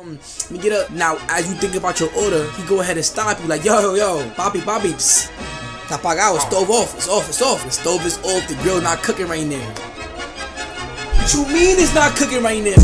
Um, let me get up. Now, as you think about your order, he go ahead and stop you like, yo, yo, yo, Bobby, Bobby, psst. Apagado, stove off, it's off, it's off. The stove is off, the grill not cooking right now. What you mean it's not cooking right now?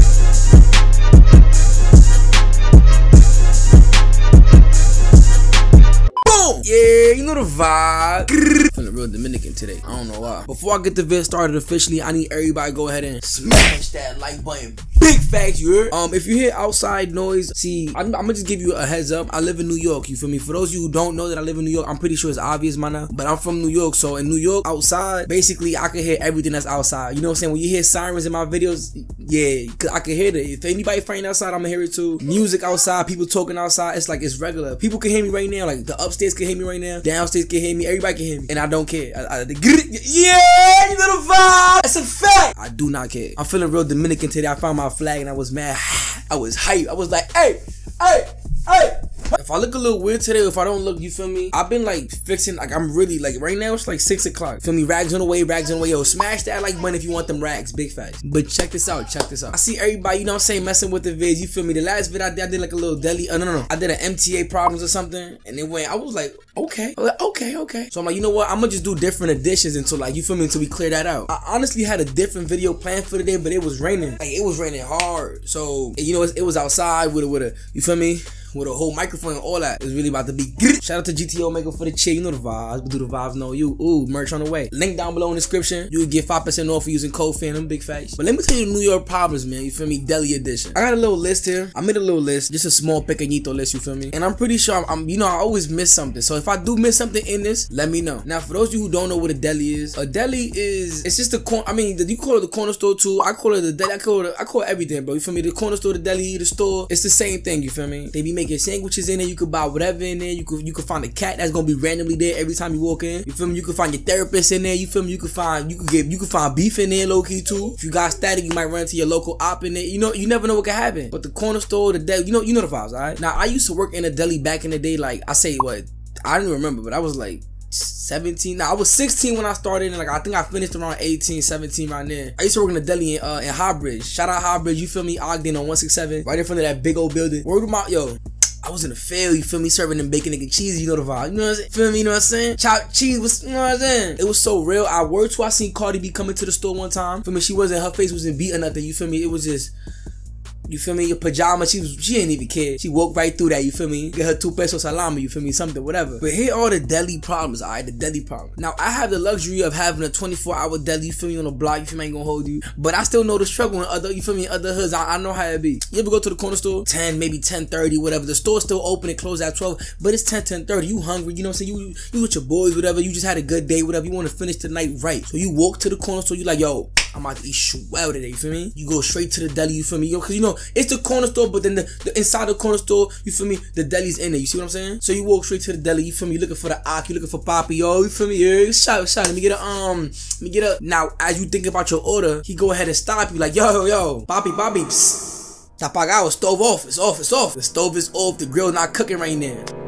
Boom! Yeah, you know the vibe. Real Dominican today. I don't know why. Before I get the vid started officially, I need everybody go ahead and smash that like button. Big facts, you heard? Um, if you hear outside noise, see, I'm, I'm, gonna just give you a heads up. I live in New York, you feel me? For those of you who don't know that I live in New York, I'm pretty sure it's obvious, man. But I'm from New York, so in New York, outside, basically, I can hear everything that's outside. You know what I'm saying? When you hear sirens in my videos, yeah, I can hear it. If anybody fighting outside, I'm gonna hear it too. Music outside, people talking outside, it's like it's regular. People can hear me right now, like the upstairs can hear me right now, downstairs can hear me, everybody can hear me, and I don't care. I, I, yeah, you the vibe. That's a fact. I do not care. I'm feeling real Dominican today. I found my flag and I was mad. I was hype. I was like, hey, hey, hey. If I look a little weird today, if I don't look, you feel me? I've been like fixing, like I'm really like right now it's like six o'clock. Feel me? Rags on the way, rags on the way. Yo, smash that like button if you want them rags, big facts. But check this out, check this out. I see everybody, you know I'm saying, messing with the vids. You feel me? The last vid I did, I did like a little deli. Oh no, no, no. I did an MTA problems or something, and it went. I was like, okay, okay, okay. So I'm like, you know what? I'm gonna just do different editions until like you feel me until we clear that out. I honestly had a different video planned for today, but it was raining. Like it was raining hard, so you know it was outside with a with a. You feel me? with a whole microphone and all that. It's really about to be Shout out to GT Omega for the chick. You know the vibes. We do the vibes know you. Ooh, merch on the way. Link down below in the description. You get 5% off for using code Fanum Big Face. But let me tell you the New York problems, man. You feel me? Deli edition. I got a little list here. I made a little list. Just a small pequeñito list, you feel me? And I'm pretty sure I'm, I'm, you know, I always miss something. So if I do miss something in this, let me know. Now, for those of you who don't know what a deli is, a deli is, it's just a corner, I mean, you call it the corner store too. I call it the deli. I call it, I call it everything, bro. You feel me? The corner store, the deli, the store. It's the same thing, you feel me? They be making sandwiches in there. You could buy whatever in there. You could you could find a cat that's gonna be randomly there every time you walk in. You feel me? You could find your therapist in there. You feel me? You could find you could get you could find beef in there low key too. If you got static, you might run into your local op in there. You know you never know what can happen. But the corner store, the deli, you know you know the vibes, alright? Now I used to work in a deli back in the day. Like I say what I don't even remember, but I was like 17 now I was 16 when I started and like I think I finished around 18 17 right there I used to work in a deli in, uh, in Highbridge shout out Highbridge you feel me Ogden on 167 right in front of that big old building word of mouth yo I was in the field, you feel me, serving them bacon and cheese, you know the vibe, you know what I'm saying? Feel me, you know what I'm saying? Chopped cheese was, you know what I'm saying? It was so real. I worked to, I seen Cardi B coming to the store one time. Feel me, she wasn't, her face wasn't beat or nothing, you feel me? It was just, you feel me? Your pajamas. She was. She didn't even care. She walked right through that. You feel me? Get her two pesos salami. You feel me? Something, whatever. But here are the deli problems. Alright, the deli problem. Now I have the luxury of having a 24 hour deli. You feel me? On the block. You feel me? I ain't gonna hold you. But I still know the struggle in other. You feel me? Other hoods. I, I know how it be. You ever go to the corner store? 10, maybe 10:30, whatever. The store's still open. It closed at 12. But it's 10, 10, 30. You hungry? You know what I'm saying? You you with your boys, whatever. You just had a good day, whatever. You want to finish the night right. So you walk to the corner store. You like, yo. I'm about to eat swell today, you feel me? You go straight to the deli, you feel me? Yo, cause you know, it's the corner store, but then the, the inside the corner store, you feel me? The deli's in there, you see what I'm saying? So you walk straight to the deli, you feel me? Looking for the ock, you looking for Papi, yo, you feel me? Yeah, shout, shout, let me get a, um, let me get a, now, as you think about your order, he go ahead and stop you, like, yo, yo, Papi, Papi, psst. Está apagado, stove off, it's off, it's off. The stove is off, the grill not cooking right now.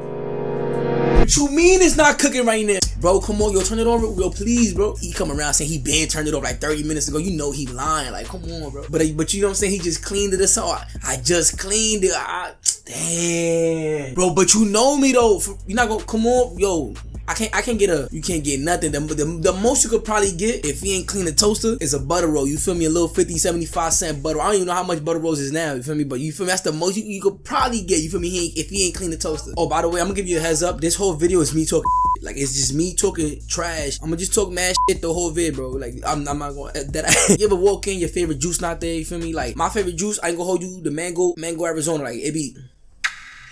What you mean it's not cooking right now? Bro, come on, yo, turn it on, yo, please, bro. He come around saying he been turned it off like 30 minutes ago. You know he lying. Like, come on, bro. But uh, but you know what I'm saying? He just cleaned it. So I, I just cleaned it. I, damn, bro. But you know me though. You're not gonna come on, yo. I can't I can't get a you can't get nothing. The, the, the most you could probably get if you ain't clean the toaster is a butter roll. You feel me? A little 50, 75 cent butter. I don't even know how much butter rolls is now. You feel me? But you feel me? That's the most you, you could probably get. You feel me? If he ain't clean the toaster. Oh, by the way, I'm gonna give you a heads up. This whole video is me talking. Like it's just me talking trash. I'm gonna just talk mad shit the whole vid, bro. Like I'm, I'm not gonna that. I, you ever walk in, your favorite juice not there? You feel me? Like my favorite juice, I ain't gonna hold you. The mango, mango Arizona. Like it be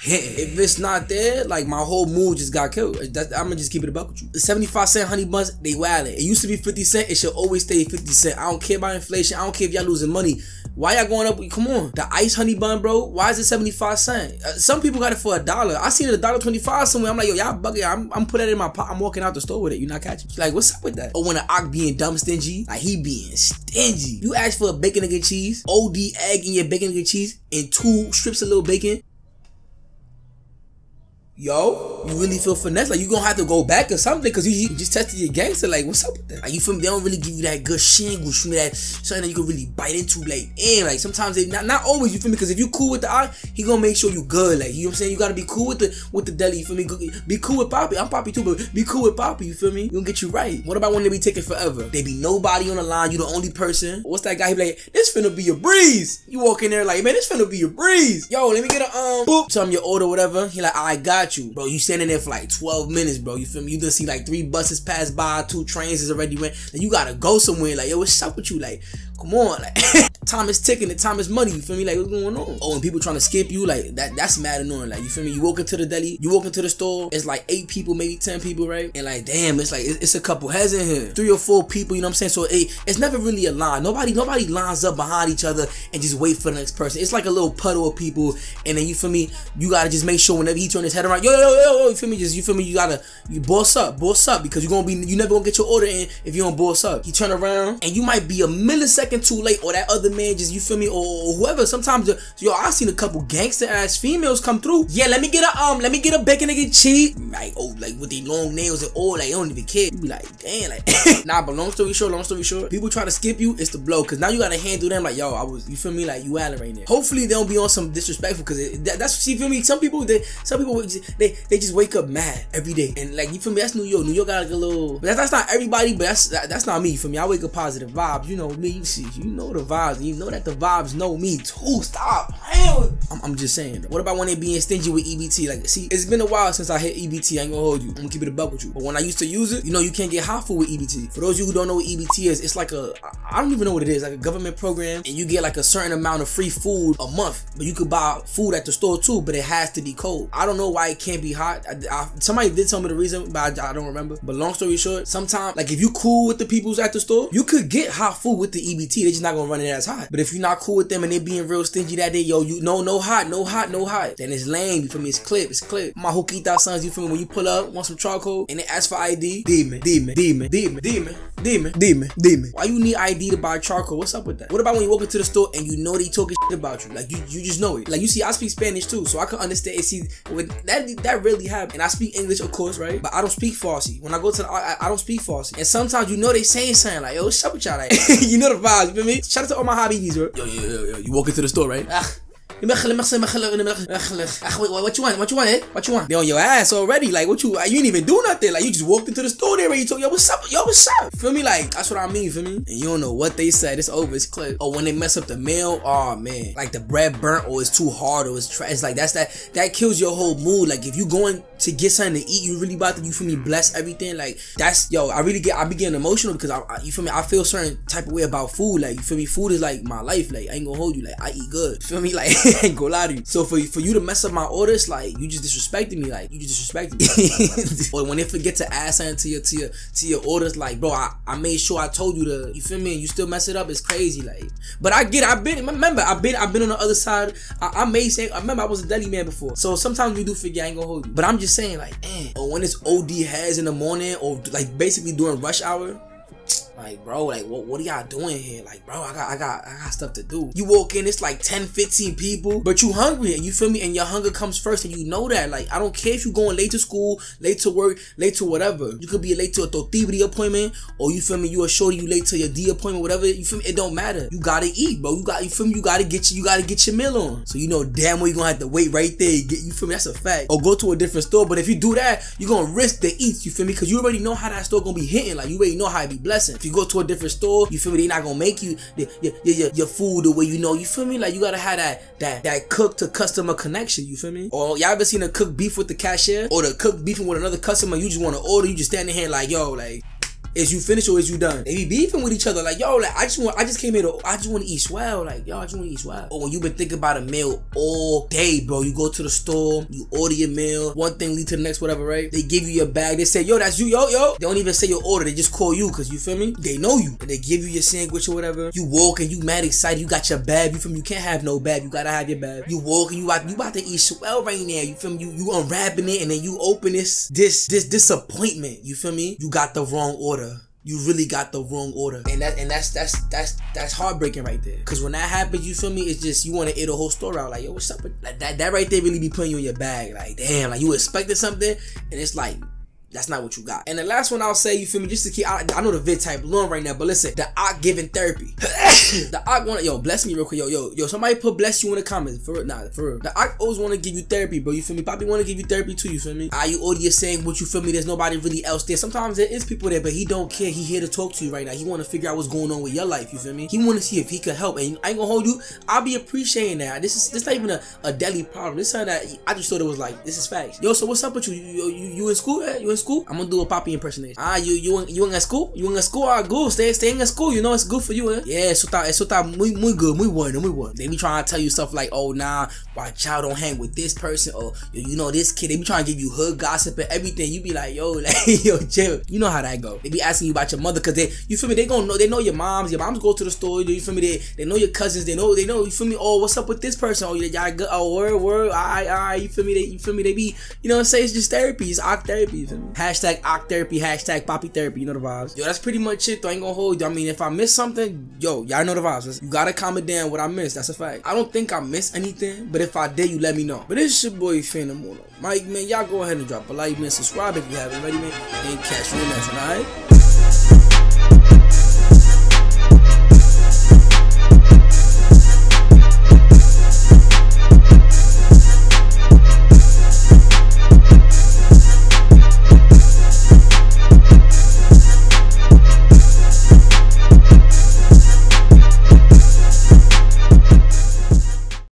if it's not there, like my whole mood just got killed. That, I'm gonna just keep it a buck with you. The 75 cent honey buns, they wild. It used to be 50 cent. It should always stay 50 cent. I don't care about inflation. I don't care if y'all losing money. Why y'all going up? Come on, the ice honey bun, bro. Why is it 75 cent? Uh, some people got it for a dollar. I seen it a dollar 25 somewhere. I'm like, yo, y'all bugging. I'm, I'm putting it in my pot. I'm walking out the store with it. You not catching? Like, what's up with that? Or when an ox being dumb stingy, like he being stingy. You ask for a bacon and cheese, OD egg in your bacon and cheese, and two strips of little bacon. Yo, you really feel finesse. Like you gonna have to go back or something because you, you, just tested your gangster. Like what's up with that? Like you feel me? They don't really give you that good shingle, shoot me that something that you can really bite into. Like and like sometimes they not not always. You feel me? Because if you cool with the eye, he gonna make sure you good. Like you know what I'm saying? You gotta be cool with the with the deli. You feel me? Be cool with Papi. I'm Papi too, but be cool with Papi. You feel me? You gonna get you right. What about when they be taking forever? They be nobody on the line. You the only person. What's that guy? He like, this finna be a breeze. You walk in there like, man, this finna be a breeze. Yo, let me get a um boop. Tell him your order, whatever. He like, I got you, bro. You standing there for like 12 minutes, bro. You feel me? You done see like three buses pass by, two trains is already went. And you gotta go somewhere. Like, yo, what's up with you? Like, come on, like time is ticking, the time is money. You feel me? Like what's going on? Oh, and people trying to skip you, like that. That's mad annoying. Like you feel me? You walk into the deli, you walk into the store. It's like eight people, maybe ten people, right? And like, damn, it's like it's a couple heads in here, three or four people. You know what I'm saying? So it, it's never really a line. Nobody, nobody lines up behind each other and just wait for the next person. It's like a little puddle of people, and then you feel me? You gotta just make sure whenever he turn his head around, yo, yo, yo, yo, you feel me? Just you feel me? You gotta you boss up, boss up, because you're gonna be you never gonna get your order in if you don't boss up. He turn around and you might be a millisecond too late, or that other man just you feel me, or whoever. Sometimes yo, I seen a couple gangster ass females come through. Yeah, let me get a um, let me get a bacon and get cheap. Like oh, like with the long nails and all, like don't even care. You be like, damn, like nah. But long story short, long story short, people try to skip you, it's the blow, cause now you gotta handle them like yo, I was, you feel me, like you Allen right now. Hopefully they don't be on some disrespectful, cause it, that, that's you feel me. Some people they, some people they they just wake up mad every day, and like you feel me, that's New York. New York got like a little, that's, that's not everybody, but that's that, that's not me. For me, I wake up positive vibes. You know me, you know the vibes, you know that the vibes know me too. Stop I'm, I'm just saying. What about when they being stingy with EBT? Like, see, it's been a while since I hit EBT. I ain't gonna hold you. I'm gonna keep it a buck with you. But when I used to use it, you know, you can't get hot food with EBT. For those of you who don't know what EBT is, it's like a, I don't even know what it is, like a government program, and you get like a certain amount of free food a month. But you could buy food at the store too, but it has to be cold. I don't know why it can't be hot. I, I, somebody did tell me the reason, but I, I don't remember. But long story short, sometimes, like if you cool with the peoples at the store, you could get hot food with the EBT. They're just not gonna run it as hot. But if you're not cool with them and they being real stingy that day, yo, you no, no hot, no hot, no hot. Then it's lame. You feel me? It's clip, it's clip. My Hokita sons, you feel me? When you pull up, want some charcoal, and they ask for ID, demon, demon, demon, demon, demon, demon, demon, demon. Why you need ID to buy charcoal? What's up with that? What about when you walk into the store and you know they talking shit about you? Like you, you just know it. Like you see, I speak Spanish too, so I can understand. See, when that that really happened, and I speak English, of course, right? But I don't speak Farsi. When I go to the, I, I don't speak Farsi, and sometimes you know they saying something like, "Yo, what's up with y'all?" Like, you know the vibes. You feel me? Shout out to all my hobbies, bro. Yo, yo, yo, yo. You walk into the store, right? Ah. What you want? What you want? Eh? What you want? They on your ass already. Like what you? You didn't even do nothing. Like you just walked into the store there and you told yo what's up? Yo what's up? Feel me? Like that's what I mean. Feel me? And you don't know what they said. It's over. It's clear. Or when they mess up the meal. Oh man, like the bread burnt or it's too hard or it's trash. It's like that's that that kills your whole mood. Like if you going to get something to eat, you really about to you feel me bless everything. Like that's yo. I really get I be getting emotional because I, I you feel me. I feel certain type of way about food. Like you feel me. Food is like my life. Like I ain't gonna hold you. Like I eat good. Feel me? Like ain't gonna lie to you. So for for you to mess up my orders, like you just disrespected me, like you just disrespected me. or when they forget to add something to your to your to your orders, like bro, I, I made sure I told you to. You feel me? And you still mess it up. It's crazy, like. But I get. I've been. Remember, I've been. I've been on the other side. I, I made say. I remember I was a deli man before. So sometimes we do forget. I ain't gonna hold you. But I'm just saying, like, eh. Or when it's OD has in the morning, or like basically during rush hour like, bro, like, what, what are y'all doing here? Like, bro, I got, I got, I got stuff to do. You walk in, it's like 10, 15 people, but you hungry and you feel me? And your hunger comes first and you know that. Like, I don't care if you going late to school, late to work, late to whatever. You could be late to a Totibri appointment or you feel me? You a shorty, you late to your D appointment, whatever. You feel me? It don't matter. You gotta eat, bro. You got, you feel me? You gotta get you, you gotta get your meal on. So you know damn well you gonna have to wait right there. Get, you feel me? That's a fact. Or go to a different store. But if you do that, you gonna risk the eats, you feel me? Cause you already know how that store gonna be hitting. Like, you already know how it be blessing. You go to a different store, you feel me? They not gonna make you your, your, your food the way you know. You feel me? Like you gotta have that that that cook to customer connection. You feel me? Or y'all ever seen a cook beef with the cashier or the cook beefing with another customer? You just want to order. You just standing here like yo, like is you finished or is you done? They be beefing with each other like, yo, like I just want, I just came here to, I just want to eat swell, like yo, I just want to eat swell. Or when you been thinking about a meal all day, bro, you go to the store, you order your meal, one thing lead to the next, whatever, right? They give you your bag, they say, yo, that's you, yo, yo. They don't even say your order, they just call you, cause you feel me? They know you, and they give you your sandwich or whatever. You walk and you mad excited, you got your bag, you feel me? You can't have no bag, you gotta have your bag. You walk and you about, you about to eat swell right now, you feel me? You you unwrapping it and then you open this this this disappointment, you feel me? You got the wrong order you really got the wrong order. And that and that's that's that's that's heartbreaking right there. Cause when that happens, you feel me? It's just you want to eat a whole story out. Like, yo, what's up? Like that that right there really be putting you in your bag. Like, damn, like you expected something, and it's like that's not what you got. And the last one I'll say, you feel me, just to keep, I, I know the vid type long right now, but listen, the Ock giving therapy. the Ock want yo, bless me real quick, yo, yo, yo, somebody put bless you in the comments, for real, nah, for real. The Ock always want to give you therapy, bro, you feel me? Papi want to give you therapy too, you feel me? Are you audience saying what you feel me? There's nobody really else there. Sometimes there is people there, but he don't care. He here to talk to you right now. He want to figure out what's going on with your life, you feel me? He want to see if he could help, and I ain't gonna hold you. I'll be appreciating that. This is this not even a, a deadly problem. This something that I just thought it was like, this is facts. Yo, so what's up with you? You, you, you in school? You in school? I'm gonna do a Papi impersonation. Ah, you you in, you in school? You in school? Ah, good. Stay staying in school. You know it's good for you, eh? Yeah, eso está eso está muy muy good, muy bueno, muy bueno. They be trying to tell you stuff like, oh nah, why child don't hang with this person or yo, you know this kid. They be trying to give you hood gossip and everything. You be like, yo, like yo, chill. You know how that go. They be asking you about your mother because they you feel me? They gonna know they know your moms. Your moms go to the store. You feel me? They they know your cousins. They know they know you feel me? Oh, what's up with this person? Oh, y'all good? Oh, word word. Alright alright. You feel me? They you feel me? They be you know say it's just therapy. It's Ock therapy. You feel me? Hashtag Ock therapy. Hashtag Papi therapy. You know the vibes. Yo, that's pretty much it. Though I ain't gonna hold you. I mean, if I miss something, yo, y'all know the vibes. You gotta comment down what I missed. That's a fact. I don't think I missed anything, but if I did, you let me know. But this is your boy Fanum Mike, man. Y'all go ahead and drop a like, man. Subscribe if you haven't already, man. And catch you in the next one, alright?